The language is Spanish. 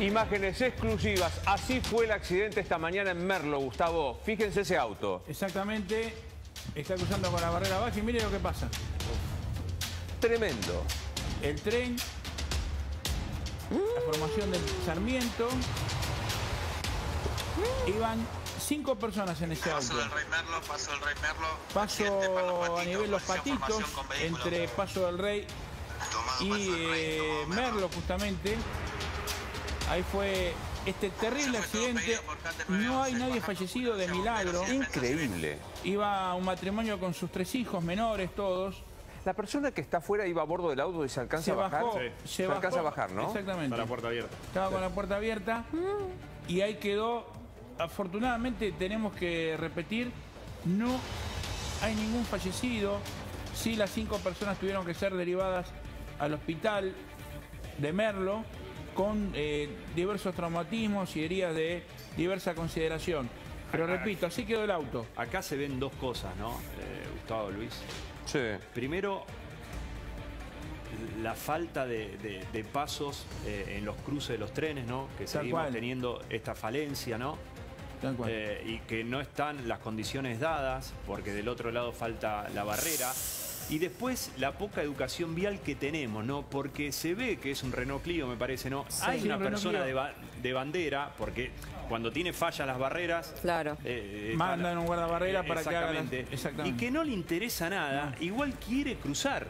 Imágenes exclusivas. Así fue el accidente esta mañana en Merlo, Gustavo. Fíjense ese auto. Exactamente. Está cruzando con la barrera baja y mire lo que pasa. Tremendo. El tren, la formación del Sarmiento. Iban cinco personas en ese auto. Paso del Rey Merlo, paso del Rey Merlo. Paso a nivel Los Patitos, entre Paso del Rey Tomado, y eh, Merlo justamente. Ahí fue este terrible Se accidente. No hay 911, nadie fallecido de milagro. Increíble. Iba un matrimonio con sus tres hijos menores, todos. La persona que está afuera iba a bordo del auto y se alcanza Se a bajar. bajó, Se, se bajó. alcanza a bajar, ¿no? Exactamente. Está la puerta abierta. Estaba con la puerta abierta y ahí quedó. Afortunadamente tenemos que repetir, no hay ningún fallecido. Sí, las cinco personas tuvieron que ser derivadas al hospital de Merlo con eh, diversos traumatismos y heridas de diversa consideración. Pero repito, así quedó el auto. Acá se ven dos cosas, ¿no? Eh, Gustavo Luis. Sí. Primero, la falta de, de- de pasos eh, en los cruces de los trenes, ¿no? Que Tal seguimos cual. teniendo esta falencia, ¿no? Tal cual. Eh, y que no están las condiciones dadas, porque del otro lado falta la barrera. Y después la poca educación vial que tenemos, ¿no? Porque se ve que es un Renault Clio, me parece, ¿no? Hay Sí, una un Renault persona de, ba- de bandera, porque cuando tiene fallas las barreras... Claro. eh, Mandan está- un guardabarrera para que haga las- Exactamente. exactamente. Y que no le interesa nada, igual quiere cruzar.